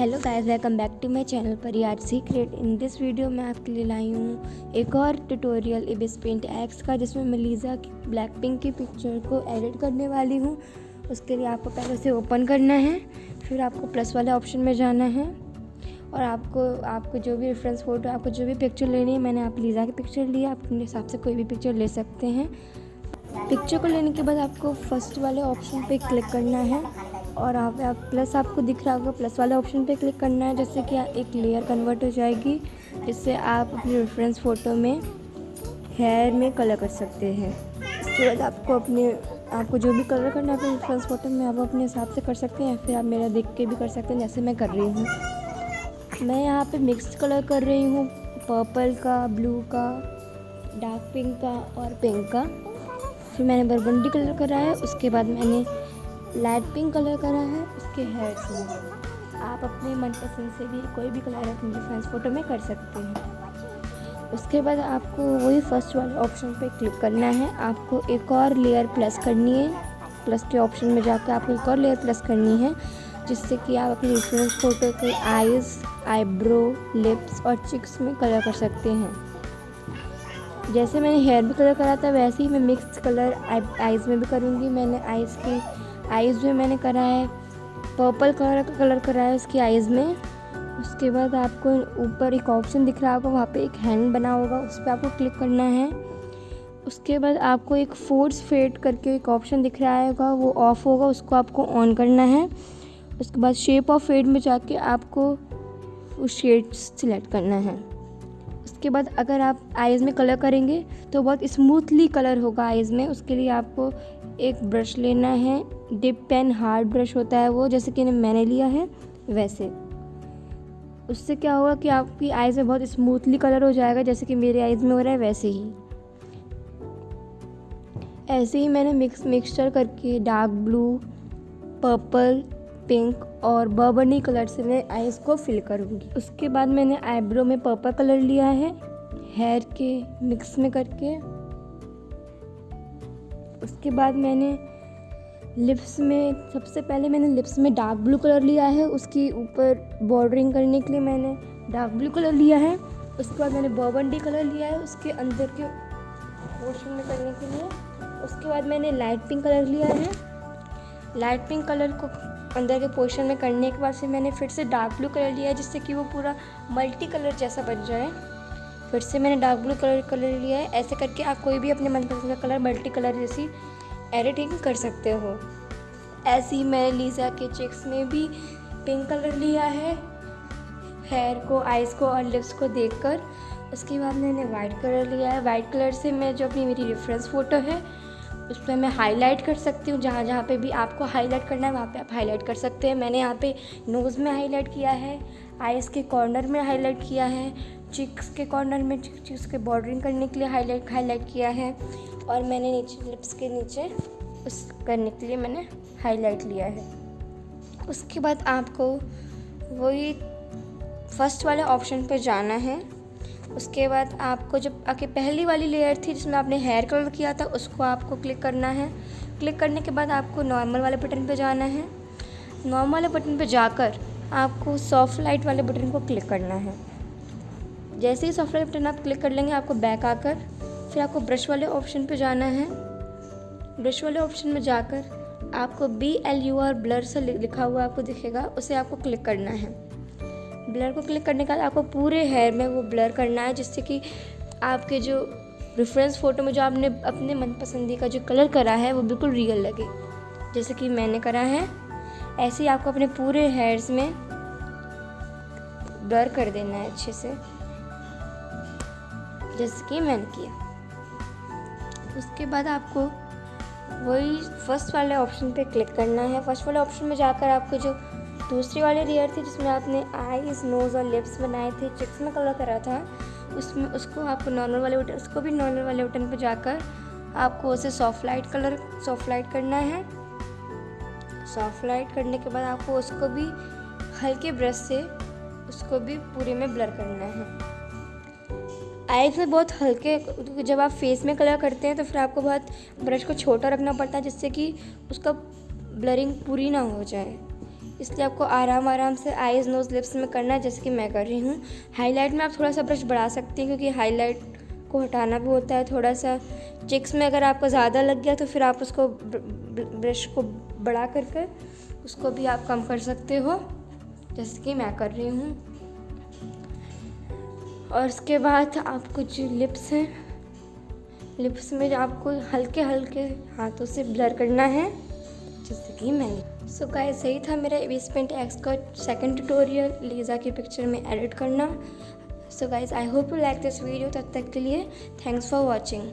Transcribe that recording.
Hello guys, welcome back to my channel पर art secret. In this video मैं आपके लिए लाई हूँ एक और ट्यूटोरियल इबिस पेंट एक्स का, जिसमें मैं लीज़ा की ब्लैक पिंक की पिक्चर को एडिट करने वाली हूँ। उसके लिए आपको पहले से ओपन करना है, फिर आपको प्लस वाले ऑप्शन में जाना है। और आपको आपको जो भी रेफरेंस फ़ोटो आपको जो भी पिक्चर लेनी है, मैंने आप लीज़ा की पिक्चर ली आप अपने हिसाब से कोई भी पिक्चर ले सकते हैं। पिक्चर को लेने के बाद आपको फ़र्स्ट वाले ऑप्शन पे क्लिक करना है। और आप, प्लस आपको दिख रहा होगा प्लस वाले ऑप्शन पे क्लिक करना है जिससे कि एक लेयर कन्वर्ट हो जाएगी जिससे आप अपनी रेफरेंस फ़ोटो में हेयर में कलर कर सकते हैं। इसके बाद आपको अपने आपको जो भी कलर करना है अपने रेफरेंस फ़ोटो में आप अपने हिसाब से कर सकते हैं फिर आप मेरा देख के भी कर सकते हैं जैसे मैं कर रही हूँ। मैं यहाँ पे मिक्स्ड कलर कर रही हूँ पर्पल का ब्लू का डार्क पिंक का और पिंक का। फिर मैंने बरगंडी कलर करा है उसके बाद मैंने लाइट पिंक कलर करा है, उसके हेयर्स में आप अपने मनपसंद से भी कोई भी कलर अपनी डिफरेंस फ़ोटो में कर सकते हैं। उसके बाद आपको वही फ़र्स्ट वाले ऑप्शन पे क्लिक करना है। आपको एक और लेयर प्लस करनी है। प्लस के ऑप्शन में जाकर आपको एक और लेयर प्लस करनी है, जिससे कि आप अपनी डिफरेंस फ़ोटो के आइज़ आईब्रो लिप्स और चिक्स में कलर कर सकते हैं। जैसे मैंने हेयर भी कलर करा था, वैसे ही मैं मिक्स कलर आइज़ में भी करूँगी। मैंने आइज़ की आइज़ में मैंने करा है पर्पल कलर का कलर करा है उसकी आइज़ में। उसके बाद आपको ऊपर एक ऑप्शन दिख रहा होगा, वहाँ पे एक हैंड बना होगा, उस पर आपको क्लिक करना है। उसके बाद आपको एक फोर्स फेड करके एक ऑप्शन दिख रहा होगा, वो ऑफ़ होगा, उसको आपको ऑन करना है। उसके बाद शेप ऑफ़ फेड में जाके आपको उस शेड सिलेक्ट करना है। उसके बाद अगर आप आइज़ में कलर करेंगे तो बहुत स्मूथली कलर होगा आइज़ में। उसके लिए आपको एक ब्रश लेना है। डिप पेन हार्ड ब्रश होता है वो, जैसे कि मैंने लिया है, वैसे। उससे क्या होगा कि आपकी आइज़ में बहुत स्मूथली कलर हो जाएगा, जैसे कि मेरे आइज़ में हो रहा है, वैसे ही। ऐसे ही मैंने मिक्स मिक्सचर करके डार्क ब्लू पर्पल पिंक और बर्बनी कलर से मैं आइज़ को फिल करूँगी। उसके बाद मैंने आईब्रो में पर्पल कलर लिया है हेयर के मिक्स में करके। उसके बाद मैंने लिप्स में, सबसे पहले मैंने लिप्स में डार्क ब्लू कलर लिया है, उसकी ऊपर बॉर्डरिंग करने के लिए मैंने डार्क ब्लू कलर लिया है, उसके बाद मैंने बॉबंडी कलर लिया है, उसके अंदर के पोर्शन में करने के लिए, उसके बाद मैंने लाइट पिंक कलर लिया है लाइट पिंक कलर को अंदर के पोर्शन में करने के बाद फिर मैंने फिर से डार्क ब्लू कलर लिया है, जिससे कि वो पूरा मल्टी कलर जैसा बन जाए। फिर से मैंने डार्क ब्लू कलर कलर लिया है, ऐसे करके आप कोई भी अपने मनपसंद का कलर मल्टी कलर जैसी एडिटिंग कर सकते हो। ऐसे ही मैंने लीज़ा के चेक्स में भी पिंक कलर लिया है। हेयर को आइज़ को और लिप्स को देखकर। उसके बाद मैंने वाइट कलर लिया है। वाइट कलर से मैं जो अपनी मेरी रेफरेंस फ़ोटो है उस पर मैं हाईलाइट कर सकती हूँ। जहाँ जहाँ पे भी आपको हाईलाइट करना है, वहाँ पे आप हाईलाइट कर सकते हैं। मैंने यहाँ पे नोज़ में हाईलाइट किया है आइज़ के कॉर्नर में हाईलाइट किया है। चिक्स के कॉर्नर में चिक्स के बॉर्डरिंग करने के लिए हाईलाइट हाईलाइट किया है और मैंने नीचे लिप्स के नीचे उस करने के लिए मैंने हाईलाइट लिया है। उसके बाद आपको वही फ़र्स्ट वाले ऑप्शन पर जाना है। उसके बाद आपको जब आपकी पहली वाली लेयर थी जिसमें आपने हेयर कलर किया था, उसको आपको क्लिक करना है। क्लिक करने के बाद आपको नॉर्मल वाले बटन पर जाना है। नॉर्मल वाले बटन पर जाकर आपको सॉफ्ट लाइट वाले बटन को क्लिक करना है। जैसे ही सॉफ्टवेयर बटन आप क्लिक कर लेंगे, आपको बैक आकर, फिर आपको ब्रश वाले ऑप्शन पे जाना है। ब्रश वाले ऑप्शन में जाकर आपको B L U R blur से लिखा हुआ आपको दिखेगा, उसे आपको क्लिक करना है। ब्लर को क्लिक करने के बाद आपको पूरे हेयर में वो ब्लर करना है, जिससे कि आपके जो रेफरेंस फ़ोटो में जो आपने अपने मनपसंदी का जो कलर करा है, वो बिल्कुल रियल लगे। जैसे कि मैंने करा है, ऐसे ही आपको अपने पूरे हेयर्स में ब्लर कर देना है अच्छे से। जैसे कि मैंने किया उसके बाद आपको वही फ़र्स्ट वाले ऑप्शन पे क्लिक करना है। फ़र्स्ट वाले ऑप्शन में जाकर आपको जो दूसरी वाली लेयर थी, जिसमें आपने आईज नोज़ और लिप्स बनाए थे चिक्स में कलर करा था, उसमें उसको आपको नॉर्मल वाले बटन उसको भी नॉर्मल वाले बटन पर जाकर आपको उसे soft light colour soft light करना है। सॉफ्ट लाइट करने के बाद आपको उसको भी हल्के ब्रश से उसको भी पूरे में ब्लर करना है। आइज़ में बहुत हल्के जब आप फेस में कलर करते हैं तो फिर आपको बहुत ब्रश को छोटा रखना पड़ता है जिससे कि उसका ब्लरिंग पूरी ना हो जाए। इसलिए आपको आराम आराम से आईज नोज़ लिप्स में करना है, जैसे कि मैं कर रही हूँ। हाईलाइट में आप थोड़ा सा ब्रश बढ़ा सकती हैं, क्योंकि हाईलाइट को हटाना भी होता है। थोड़ा सा चिक्स में अगर आपको ज़्यादा लग गया तो फिर आप उसको ब्रश को बढ़ा कर कर उसको भी आप कम कर सकते हो, जैसे कि मैं कर रही हूँ। और उसके बाद आप कुछ लिप्स हैं। लिप्स में आपको हल्के हल्के हाथों से ब्लर करना है, जैसे कि मैंने। सो so गाइस सही था मेरा एवीस पेंट एक्स का सेकेंड ट्यूटोरियल लीज़ा की पिक्चर में एडिट करना। So guys I hope you like this video तब तक के लिए थैंक्स फॉर वॉचिंग